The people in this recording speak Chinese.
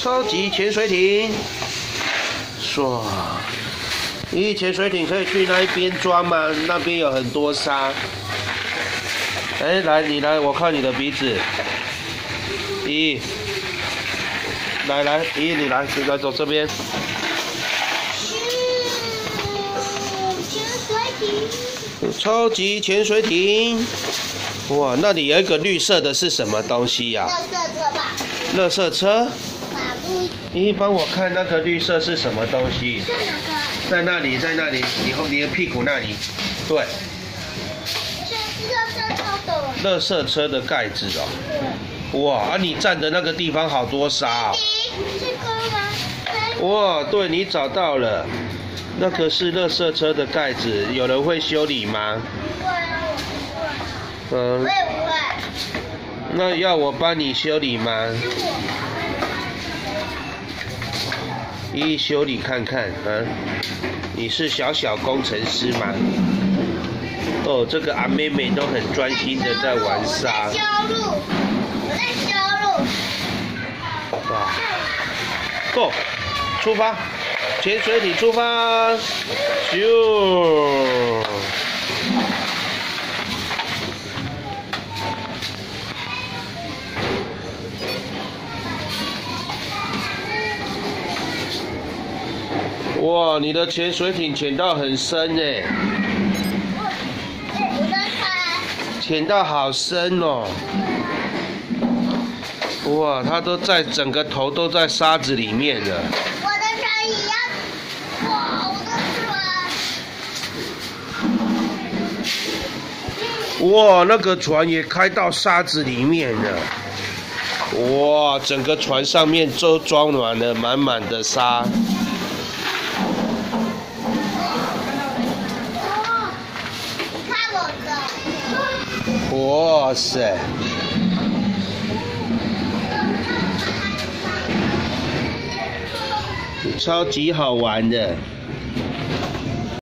超级潜水艇，唰！咦，潜水艇可以去那一边装吗？那边有很多沙。哎，来，你来，我看你的鼻子。咦，来来，咦，你来，你来走这边。潜水艇，超级潜水艇，哇，那里有一个绿色的是什么东西呀、乐色车。你帮我看那个绿色是什么东西？是哪个？在那里，在那里，你后你的屁股那里。对，是垃圾车的。垃圾车的盖子哦。哇，啊，你站的那个地方好多沙哦。这个吗？哎哇，对你找到了，那个是垃圾车的盖子，有人会修理吗？不会啊，我不会，嗯我，也不会。那要我帮你修理吗？一修理看看，啊，你是小小工程师吗？哦，这个阿妹妹都很专心的在玩沙，修路，我在修路。哇，Go，出发，潜水艇出发，咻！哇，你的潜水艇潜到很深，哎，我在看。潜到好深哦。哇，它都在整个头都在沙子里面了。我的船也要，哇，我的船，哇，那个船也开到沙子里面了。哇，整个船上面都装满了满满的沙。哦，你看我的，哇塞！超级好玩的。